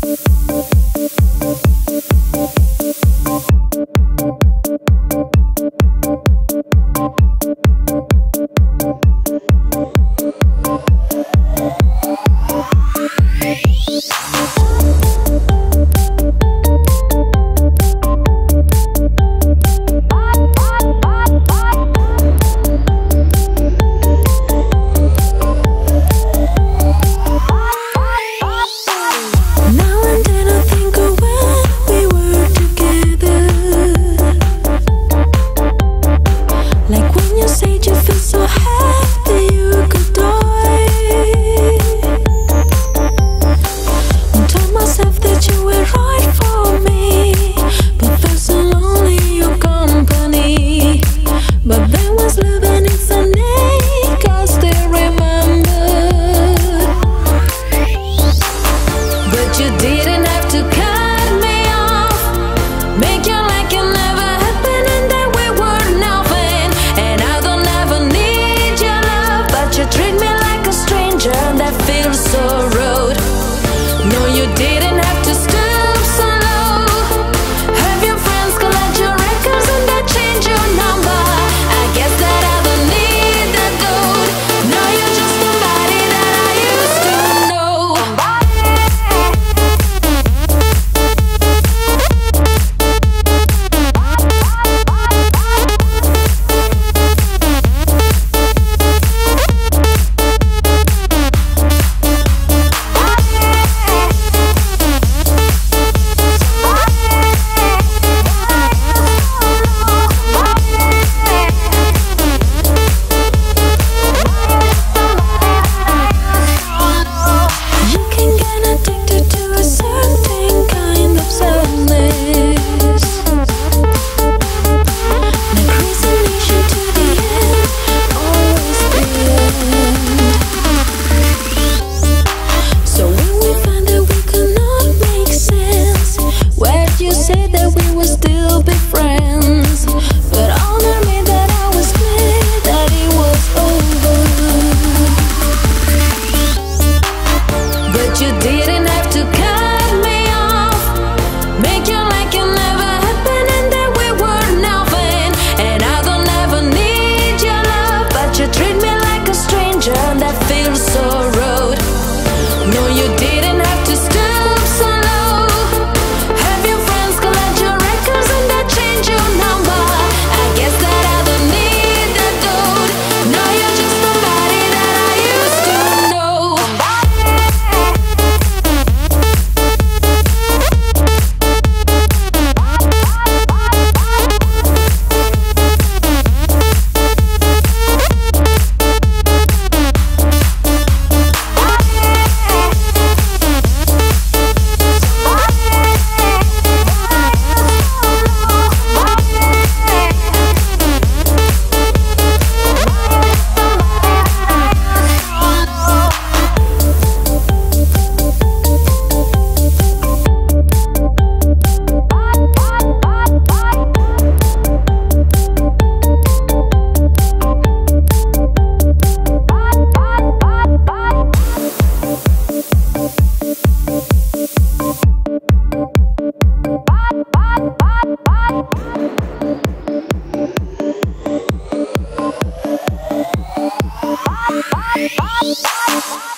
Now But there Bye.